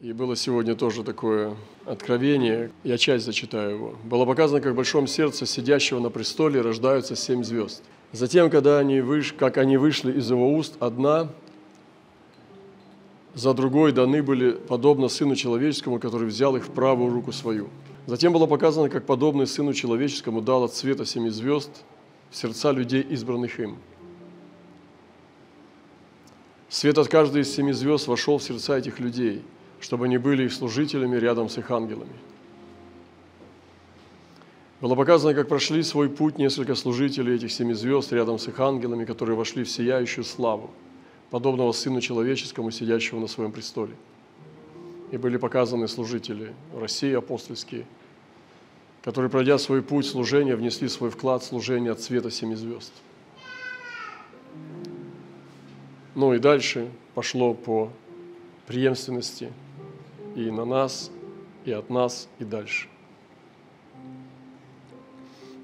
И было сегодня тоже такое откровение, я часть зачитаю его. Было показано, как в большом сердце сидящего на престоле рождаются семь звезд. Затем, когда они выш... как они вышли из его уст, одна за другой даны были подобно Сыну Человеческому, который взял их в правую руку свою. Затем было показано, как подобный Сыну Человеческому дал от света семи звезд в сердца людей, избранных им. Свет от каждой из семи звезд вошел в сердца этих людей – чтобы они были их служителями рядом с их ангелами. Было показано, как прошли свой путь несколько служителей этих семи звезд рядом с их ангелами, которые вошли в сияющую славу, подобного Сыну Человеческому, сидящему на своем престоле. И были показаны служители России апостольские, которые, пройдя свой путь служения, внесли свой вклад в служение от света семи звезд. Ну и дальше пошло по преемственности – и на нас, и от нас, и дальше.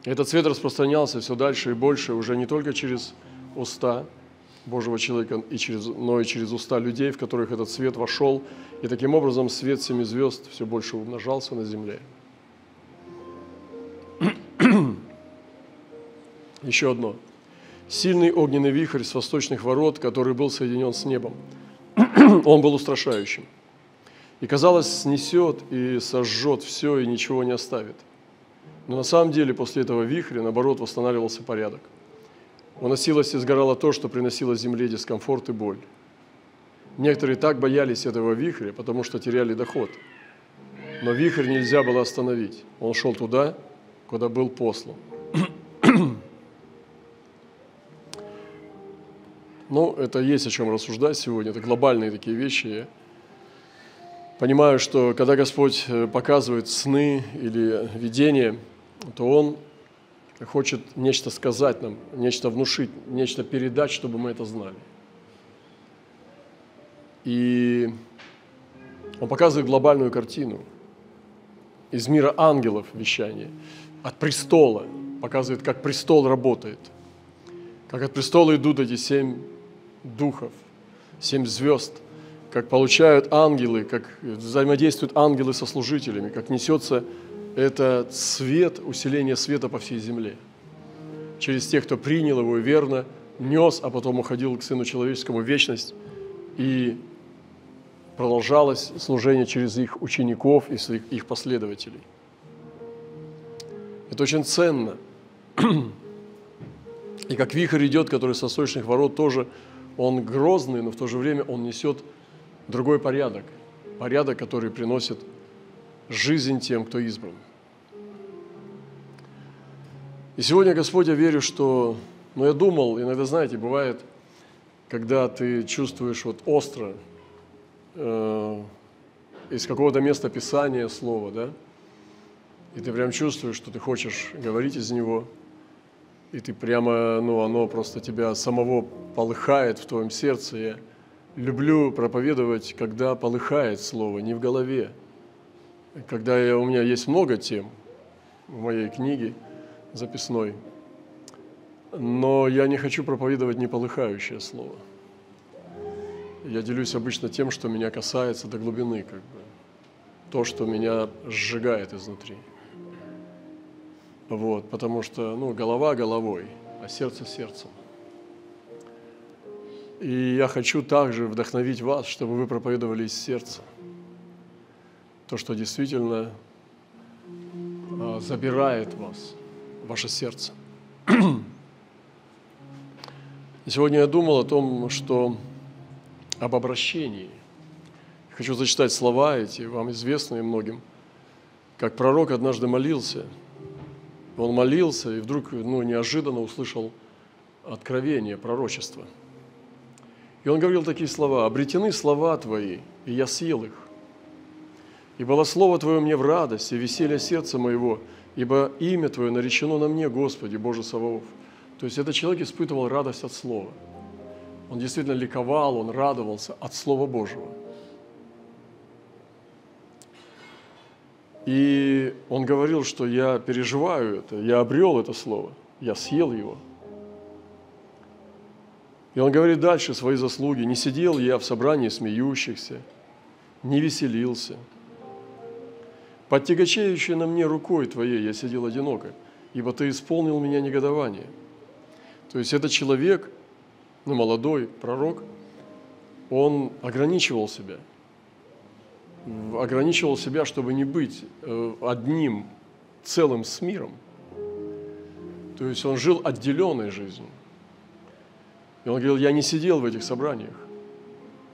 Этот свет распространялся все дальше и больше, уже не только через уста Божьего человека, и через, но и через уста людей, в которых этот свет вошел. И таким образом свет семи звезд все больше умножался на земле. Еще одно. Сильный огненный вихрь с восточных ворот, который был соединен с небом. Он был устрашающим. И, казалось, снесет и сожжет все и ничего не оставит. Но на самом деле после этого вихря, наоборот, восстанавливался порядок. Уносилось и сгорало то, что приносило земле дискомфорт и боль. Некоторые так боялись этого вихря, потому что теряли доход. Но вихрь нельзя было остановить. Он шел туда, куда был послан. Ну, это есть о чем рассуждать сегодня. Это глобальные такие вещи понимаю, что когда Господь э, показывает сны или видения, то Он хочет нечто сказать нам, нечто внушить, нечто передать, чтобы мы это знали. И Он показывает глобальную картину. Из мира ангелов вещания, от престола, показывает, как престол работает, как от престола идут эти семь духов, семь звезд, как получают ангелы, как взаимодействуют ангелы со служителями, как несется этот свет, усиление света по всей земле. Через тех, кто принял его верно нес, а потом уходил к Сыну Человеческому в вечность, и продолжалось служение через их учеников и их последователей. Это очень ценно. И как вихрь идет, который со сочных ворот тоже, он грозный, но в то же время он несет другой порядок, порядок, который приносит жизнь тем, кто избран. И сегодня, Господь, я верю, что, ну, я думал, иногда, знаете, бывает, когда ты чувствуешь вот остро э, из какого-то места Писания слово, да, и ты прям чувствуешь, что ты хочешь говорить из него, и ты прямо, ну, оно просто тебя самого полыхает в твоем сердце. Я люблю проповедовать, когда полыхает слово, не в голове. Когда я, у меня есть много тем в моей книге записной, но я не хочу проповедовать неполыхающее слово. Я делюсь обычно тем, что меня касается до глубины, как бы. То, что меня сжигает изнутри. Вот, потому что, ну, голова головой, а сердце сердцем. И я хочу также вдохновить вас, чтобы вы проповедовали из сердца то, что действительно а, забирает вас, ваше сердце. Сегодня я думал о том, что об обращении. Хочу зачитать слова эти, вам известные многим. Как пророк однажды молился, он молился и вдруг ну, неожиданно услышал откровение, пророчество – и он говорил такие слова, «Обретены слова Твои, и я съел их. И было слово Твое мне в радость и веселье сердца моего, ибо имя Твое наречено на мне, Господи, Боже Саваоф». То есть этот человек испытывал радость от Слова. Он действительно ликовал, он радовался от Слова Божьего. И он говорил, что я переживаю это, я обрел это Слово, я съел его – и он говорит дальше свои заслуги. «Не сидел я в собрании смеющихся, не веселился. Под тягочеющей на мне рукой Твоей я сидел одиноко, ибо Ты исполнил меня негодование. То есть этот человек, ну, молодой пророк, он ограничивал себя. Ограничивал себя, чтобы не быть э, одним целым с миром. То есть он жил отделенной жизнью. И он говорил, я не сидел в этих собраниях,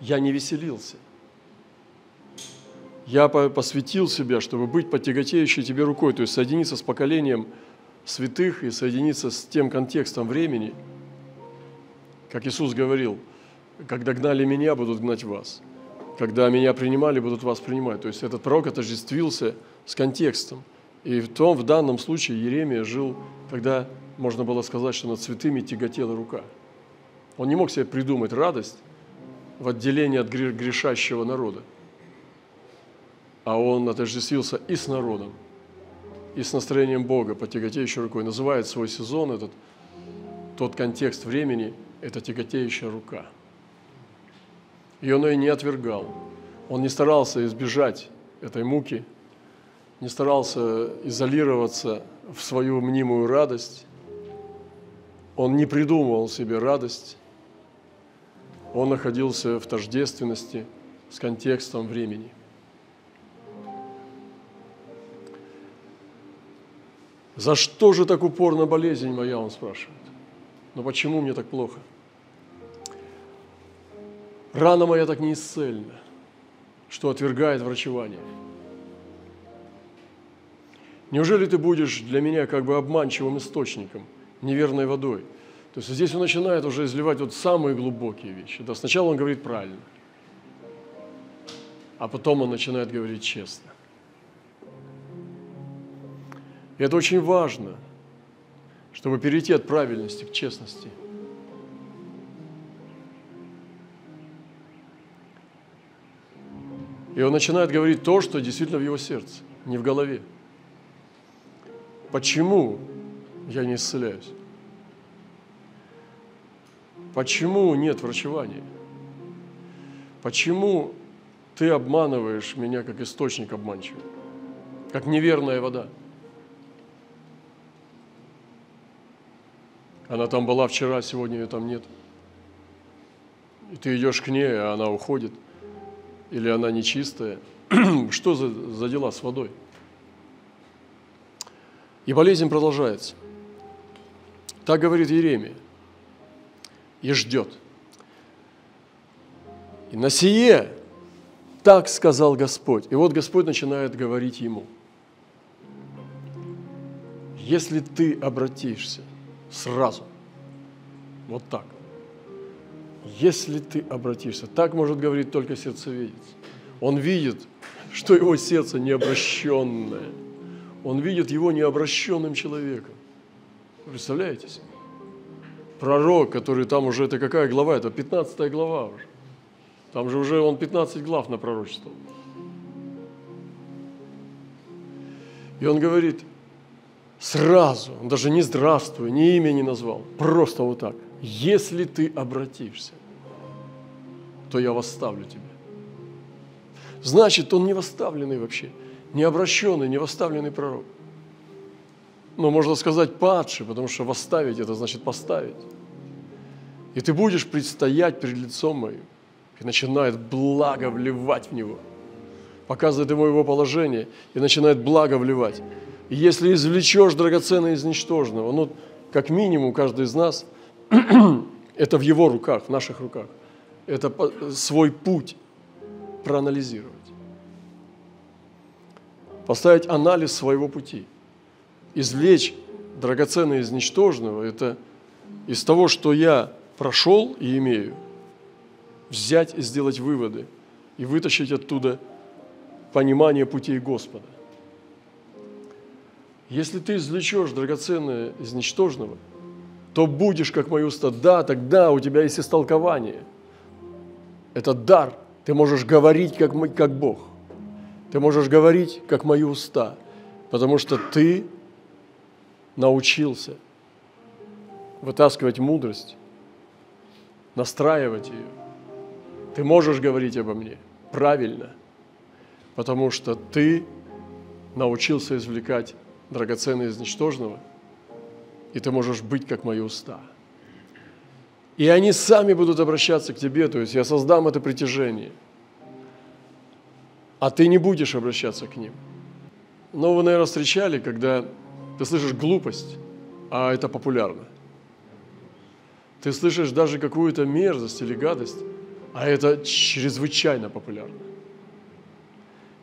я не веселился. Я посвятил себя, чтобы быть под тяготеющей тебе рукой, то есть соединиться с поколением святых и соединиться с тем контекстом времени, как Иисус говорил, когда гнали меня, будут гнать вас. Когда меня принимали, будут вас принимать. То есть этот пророк отождествился с контекстом. И в том, в данном случае Еремия жил, когда можно было сказать, что над святыми тяготела рука. Он не мог себе придумать радость в отделении от грешащего народа. А он отождествился и с народом, и с настроением Бога, по тяготеющей рукой. Называет свой сезон этот, тот контекст времени, это тяготеющая рука. И он ее не отвергал. Он не старался избежать этой муки – не старался изолироваться в свою мнимую радость, он не придумывал себе радость, он находился в тождественности с контекстом времени. За что же так упорно болезнь моя, он спрашивает. Но почему мне так плохо? Рана моя так неисцельна, что отвергает врачевание – Неужели ты будешь для меня как бы обманчивым источником, неверной водой? То есть здесь он начинает уже изливать вот самые глубокие вещи. Да, сначала он говорит правильно, а потом он начинает говорить честно. И это очень важно, чтобы перейти от правильности к честности. И он начинает говорить то, что действительно в его сердце, не в голове. Почему я не исцеляюсь? Почему нет врачевания? Почему ты обманываешь меня как источник обманчивый, как неверная вода? Она там была вчера, сегодня ее там нет. И ты идешь к ней, а она уходит. Или она нечистая. Что за, за дела с водой? И болезнь продолжается. Так говорит Еремия. И ждет. И на сие так сказал Господь. И вот Господь начинает говорить ему. Если ты обратишься сразу, вот так, если ты обратишься, так может говорить только сердцеведец. Он видит, что его сердце необращенное – он видит его необращенным человеком. Представляете себе? Пророк, который там уже, это какая глава? Это 15 глава уже. Там же уже он 15 глав на пророчество. И он говорит, сразу, он даже не здравствуй, ни имя не назвал, просто вот так. Если ты обратишься, то я восставлю тебя. Значит, он не восставленный вообще – необращенный, невосставленный пророк. Но можно сказать падший, потому что восставить – это значит поставить. И ты будешь предстоять перед лицом моим. И начинает благо вливать в него. Показывает ему его положение и начинает благо вливать. И если извлечешь драгоценное из ничтожного, ну, как минимум каждый из нас, это в его руках, в наших руках. Это свой путь проанализировать поставить анализ своего пути, извлечь драгоценное из ничтожного, это из того, что я прошел и имею, взять и сделать выводы и вытащить оттуда понимание путей Господа. Если ты извлечешь драгоценное из ничтожного, то будешь, как мои уста. Да, тогда у тебя есть истолкование. Это дар. Ты можешь говорить, как, как Бог. Ты можешь говорить, как мои уста, потому что ты научился вытаскивать мудрость, настраивать ее. Ты можешь говорить обо мне правильно, потому что ты научился извлекать драгоценное из ничтожного, и ты можешь быть как мои уста. И они сами будут обращаться к тебе, то есть я создам это притяжение, а ты не будешь обращаться к ним. Но вы, наверное, встречали, когда ты слышишь глупость, а это популярно. Ты слышишь даже какую-то мерзость или гадость, а это чрезвычайно популярно.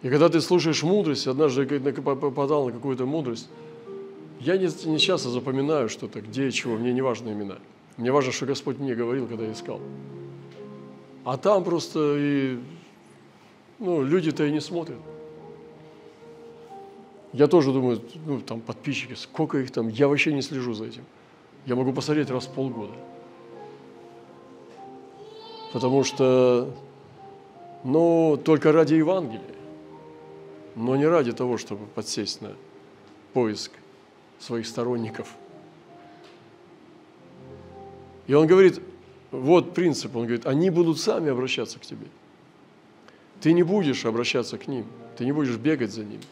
И когда ты слушаешь мудрость, однажды попадал на какую-то мудрость, я не, не часто запоминаю что-то, где, чего, мне не важны имена. Мне важно, что Господь мне говорил, когда я искал. А там просто и, ну, люди-то и не смотрят. Я тоже думаю, ну, там подписчики, сколько их там, я вообще не слежу за этим. Я могу посмотреть раз в полгода. Потому что, ну, только ради Евангелия, но не ради того, чтобы подсесть на поиск своих сторонников. И он говорит, вот принцип, он говорит, они будут сами обращаться к тебе. Ты не будешь обращаться к ним, ты не будешь бегать за ними.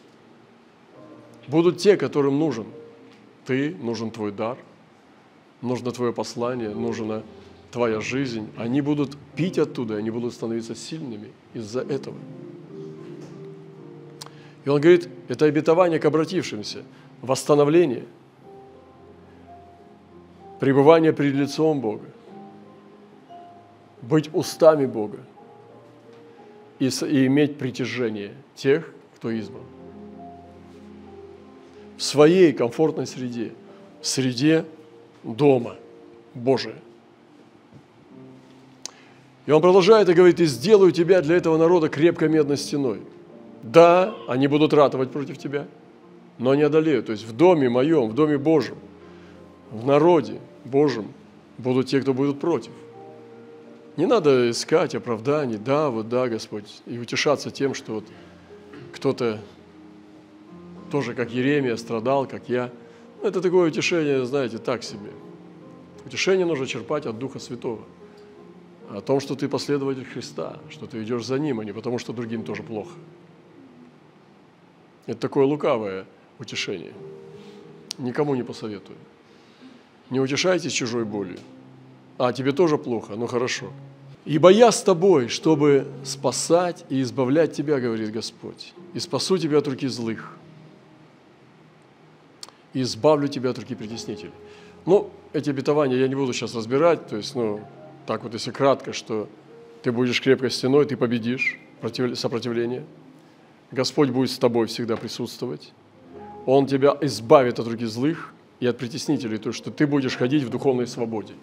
Будут те, которым нужен. Ты, нужен твой дар, нужно твое послание, нужна твоя жизнь. Они будут пить оттуда, они будут становиться сильными из-за этого. И он говорит, это обетование к обратившимся, восстановление, пребывание перед лицом Бога, быть устами Бога. И, и иметь притяжение тех, кто избран в своей комфортной среде, в среде дома Божия. И он продолжает и говорит, и сделаю тебя для этого народа крепко медной стеной. Да, они будут ратовать против тебя, но не одолеют. То есть в доме моем, в доме Божьем, в народе Божьем будут те, кто будут против. Не надо искать оправданий, да, вот да, Господь, и утешаться тем, что вот кто-то тоже как Еремия страдал, как я. Это такое утешение, знаете, так себе. Утешение нужно черпать от Духа Святого. О том, что ты последователь Христа, что ты идешь за Ним, а не потому, что другим тоже плохо. Это такое лукавое утешение. Никому не посоветую. Не утешайтесь чужой болью. А, тебе тоже плохо, ну хорошо. Ибо я с тобой, чтобы спасать и избавлять тебя, говорит Господь, и спасу тебя от руки злых и избавлю тебя от руки притеснителей. Ну, эти обетования я не буду сейчас разбирать, то есть, ну, так вот, если кратко, что ты будешь крепкой стеной, ты победишь сопротивление. Господь будет с тобой всегда присутствовать. Он тебя избавит от руки злых и от притеснителей, то, что ты будешь ходить в духовной свободе.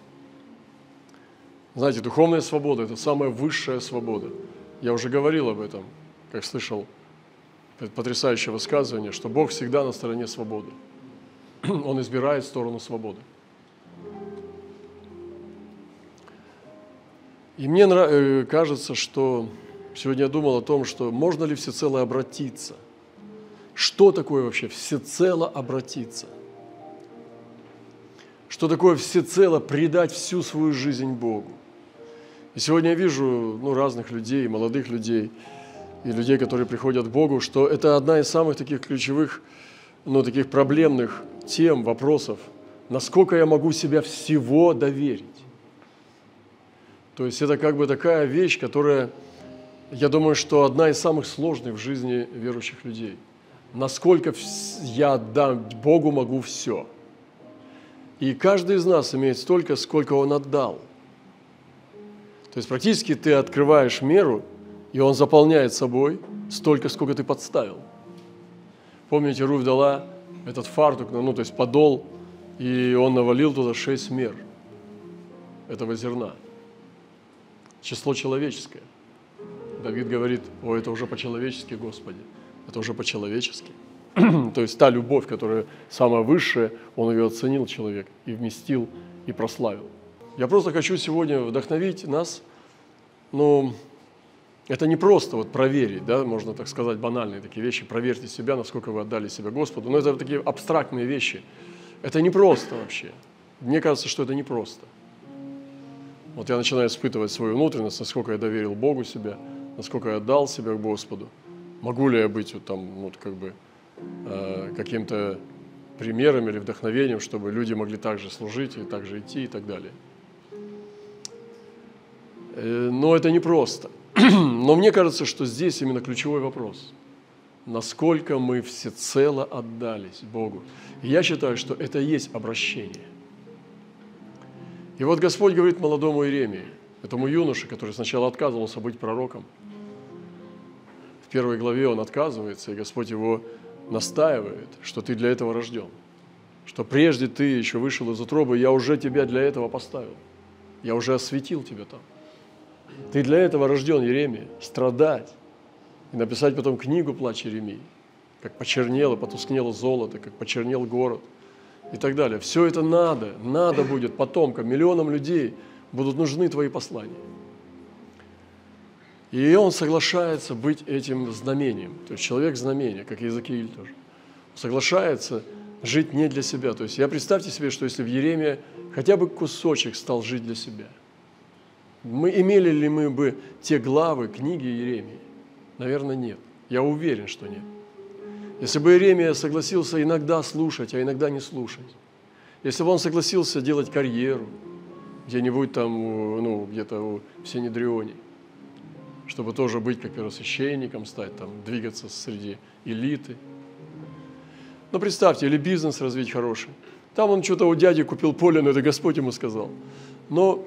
Знаете, духовная свобода – это самая высшая свобода. Я уже говорил об этом, как слышал потрясающее высказывание, что Бог всегда на стороне свободы. он избирает сторону свободы. И мне э, кажется, что сегодня я думал о том, что можно ли всецело обратиться. Что такое вообще всецело обратиться? Что такое всецело предать всю свою жизнь Богу? И сегодня я вижу ну, разных людей, молодых людей, и людей, которые приходят к Богу, что это одна из самых таких ключевых, ну, таких проблемных тем, вопросов, насколько я могу себя всего доверить. То есть это как бы такая вещь, которая, я думаю, что одна из самых сложных в жизни верующих людей. Насколько я отдам Богу могу все. И каждый из нас имеет столько, сколько он отдал. То есть практически ты открываешь меру, и он заполняет собой столько, сколько ты подставил. Помните, Руф дала этот фартук, ну, то есть подол, и он навалил туда шесть мер этого зерна. Число человеческое. Давид говорит, о, это уже по-человечески, Господи, это уже по-человечески. То есть та любовь, которая самая высшая, он ее оценил человек и вместил и прославил. Я просто хочу сегодня вдохновить нас, но это не просто вот проверить, да, можно так сказать, банальные такие вещи, проверьте себя, насколько вы отдали себя Господу. Но это такие абстрактные вещи. Это не просто вообще. Мне кажется, что это не просто. Вот я начинаю испытывать свою внутренность, насколько я доверил Богу себя, насколько я отдал себя Господу. Могу ли я быть вот там, вот как бы, э, каким-то примером или вдохновением, чтобы люди могли также служить и также идти и так далее. Э, но это непросто. Но мне кажется, что здесь именно ключевой вопрос. Насколько мы всецело отдались Богу. Я считаю, что это и есть обращение. И вот Господь говорит молодому Иеремии, этому юноше, который сначала отказывался быть пророком. В первой главе он отказывается, и Господь его настаивает, что ты для этого рожден. Что прежде ты еще вышел из утробы, я уже тебя для этого поставил. Я уже осветил тебя там. Ты для этого рожден, Еремия, страдать. И написать потом книгу «Плач Еремии», как почернело, потускнело золото, как почернел город и так далее. Все это надо, надо будет потомкам, миллионам людей будут нужны твои послания. И он соглашается быть этим знамением, то есть человек знамения, как Иезекииль тоже. Соглашается жить не для себя. То есть я представьте себе, что если в Еремия хотя бы кусочек стал жить для себя – мы имели ли мы бы те главы книги Иеремии? Наверное, нет. Я уверен, что нет. Если бы Иеремия согласился иногда слушать, а иногда не слушать, если бы он согласился делать карьеру где-нибудь там, ну, где-то в Синедрионе, чтобы тоже быть как первосвященником, стать там, двигаться среди элиты. Ну, представьте, или бизнес развить хороший. Там он что-то у дяди купил поле, но это Господь ему сказал. Но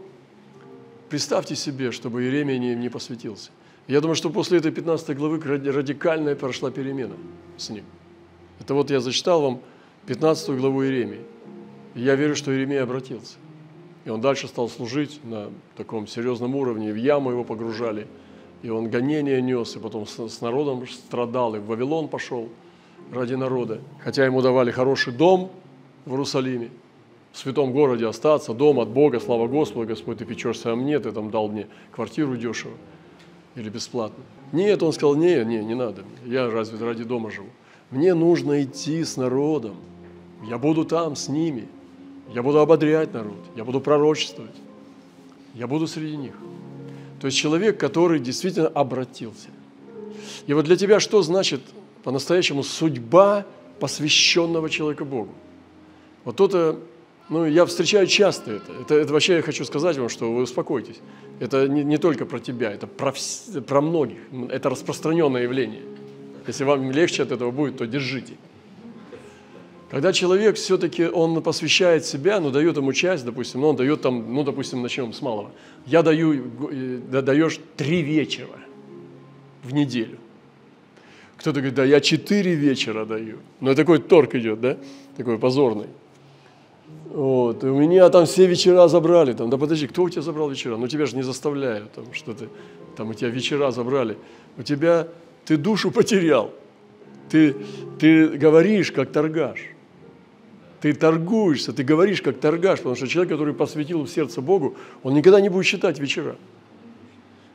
Представьте себе, чтобы Иеремия не, не посвятился. Я думаю, что после этой 15 главы радикальная прошла перемена с ним. Это вот я зачитал вам 15 главу Иеремии. И я верю, что Иеремия обратился. И он дальше стал служить на таком серьезном уровне. В яму его погружали. И он гонения нес, и потом с, народом страдал, и в Вавилон пошел ради народа. Хотя ему давали хороший дом в Иерусалиме, в святом городе остаться, дом от Бога, слава Господу, Господь, ты печешься о мне, ты там дал мне квартиру дешево или бесплатно. Нет, он сказал, не, не, не надо, я разве ради дома живу. Мне нужно идти с народом, я буду там с ними, я буду ободрять народ, я буду пророчествовать, я буду среди них. То есть человек, который действительно обратился. И вот для тебя что значит по-настоящему судьба посвященного человека Богу? Вот это ну, я встречаю часто это. это. Это вообще я хочу сказать вам, что вы успокойтесь. Это не, не только про тебя, это про, вс- про многих. Это распространенное явление. Если вам легче от этого будет, то держите. Когда человек все-таки, он посвящает себя, ну, дает ему часть, допустим, ну, он дает там, ну, допустим, начнем с малого. Я даю, да, даешь три вечера в неделю. Кто-то говорит, да, я четыре вечера даю. Но такой торг идет, да, такой позорный. Вот, и у меня там все вечера забрали. Там, да подожди, кто у тебя забрал вечера? Ну тебя же не заставляют, там, что ты, там у тебя вечера забрали. У тебя, ты душу потерял. Ты, ты говоришь как торгаш. Ты торгуешься, ты говоришь как торгаш, потому что человек, который посвятил сердце Богу, он никогда не будет считать вечера.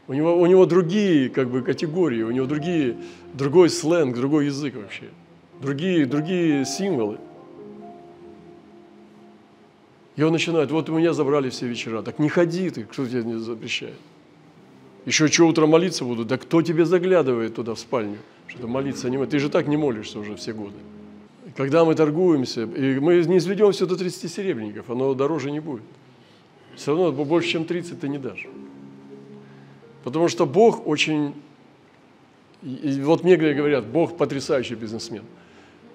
У него, у него другие как бы, категории, у него другие, другой сленг, другой язык вообще, другие, другие символы. И он начинает, вот у меня забрали все вечера. Так не ходи ты, кто тебе не запрещает. Еще что утром молиться буду? Да кто тебе заглядывает туда в спальню? Что-то молиться не Ты же так не молишься уже все годы. Когда мы торгуемся, и мы не изведем все до 30 серебряников, оно дороже не будет. Все равно больше, чем 30 ты не дашь. Потому что Бог очень... И вот мне говорят, Бог потрясающий бизнесмен –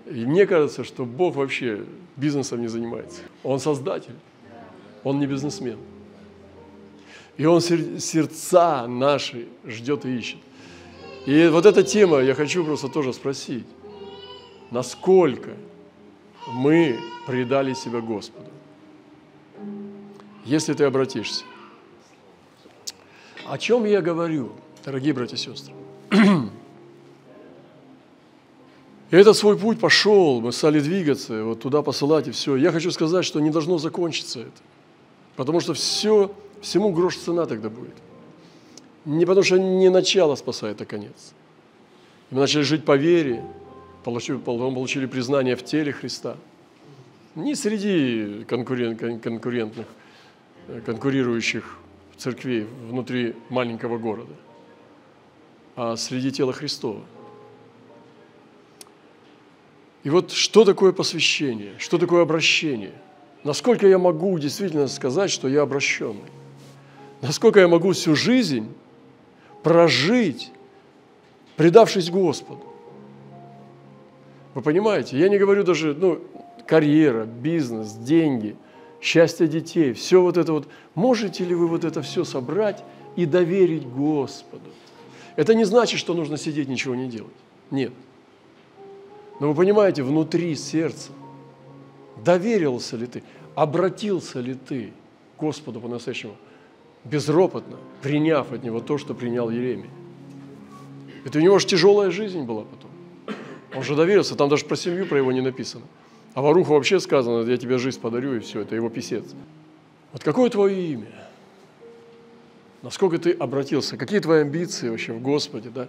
и мне кажется, что Бог вообще бизнесом не занимается. Он создатель, он не бизнесмен. И он сердца наши ждет и ищет. И вот эта тема, я хочу просто тоже спросить, насколько мы предали себя Господу, если ты обратишься. О чем я говорю, дорогие братья и сестры? И этот свой путь пошел, мы стали двигаться, вот туда посылать и все. Я хочу сказать, что не должно закончиться это. Потому что все, всему грош цена тогда будет. Не потому что не начало спасает, а конец. Мы начали жить по вере, получили, получили признание в теле Христа. Не среди конкурент, конкурентных, конкурирующих церквей внутри маленького города, а среди тела Христова – И вот что такое посвящение, что такое обращение? Насколько я могу действительно сказать, что я обращенный? Насколько я могу всю жизнь прожить, предавшись Господу? Вы понимаете? Я не говорю даже, ну, карьера, бизнес, деньги, счастье детей, все вот это вот. Можете ли вы вот это все собрать и доверить Господу? Это не значит, что нужно сидеть, ничего не делать. Нет. Но вы понимаете, внутри сердца, доверился ли ты, обратился ли ты к Господу по-настоящему, безропотно, приняв от Него то, что принял Еремия. Это у него же тяжелая жизнь была потом. Он же доверился, там даже про семью про его не написано. А Варуху вообще сказано, я тебе жизнь подарю, и все, это его писец. Вот какое твое имя? Насколько ты обратился? Какие твои амбиции вообще в Господе? Да?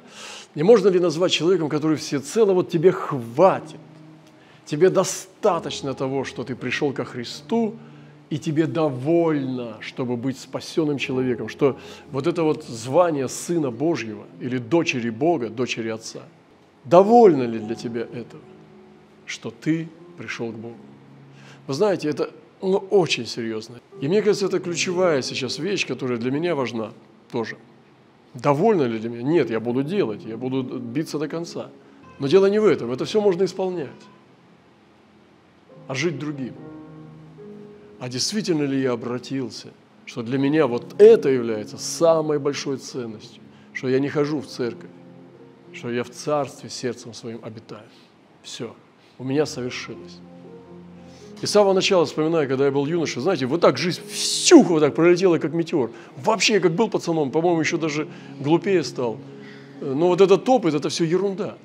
Не можно ли назвать человеком, который всецело вот тебе хватит? Тебе достаточно того, что ты пришел ко Христу, и тебе довольно, чтобы быть спасенным человеком, что вот это вот звание Сына Божьего или дочери Бога, дочери Отца, довольно ли для тебя этого, что ты пришел к Богу? Вы знаете, это ну, очень серьезно. И мне кажется, это ключевая сейчас вещь, которая для меня важна тоже. Довольно ли для меня? Нет, я буду делать, я буду биться до конца. Но дело не в этом, это все можно исполнять. А жить другим. А действительно ли я обратился, что для меня вот это является самой большой ценностью, что я не хожу в церковь, что я в царстве сердцем своим обитаю. Все, у меня совершилось. И с самого начала вспоминаю, когда я был юношей, знаете, вот так жизнь всю вот так пролетела, как метеор. Вообще, я как был пацаном, по-моему, еще даже глупее стал. Но вот этот опыт, это все ерунда.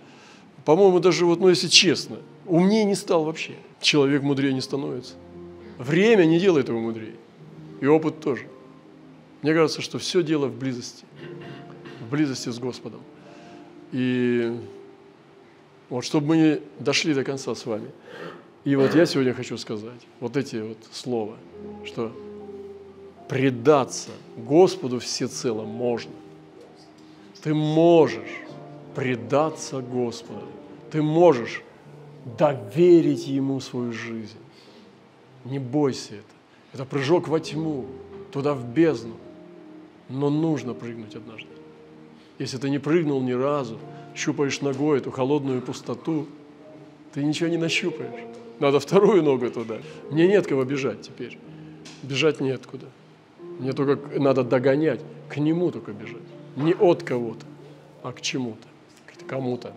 По-моему, даже вот, ну, если честно, умнее не стал вообще. Человек мудрее не становится. Время не делает его мудрее. И опыт тоже. Мне кажется, что все дело в близости. В близости с Господом. И вот чтобы мы дошли до конца с вами – и вот я сегодня хочу сказать вот эти вот слова, что предаться Господу всецело можно. Ты можешь предаться Господу. Ты можешь доверить Ему свою жизнь. Не бойся это. Это прыжок во тьму, туда в бездну. Но нужно прыгнуть однажды. Если ты не прыгнул ни разу, щупаешь ногой эту холодную пустоту, ты ничего не нащупаешь. Надо вторую ногу туда. Мне нет кого бежать теперь. Бежать неоткуда. Мне только надо догонять. К нему только бежать. Не от кого-то, а к чему-то, к кому-то.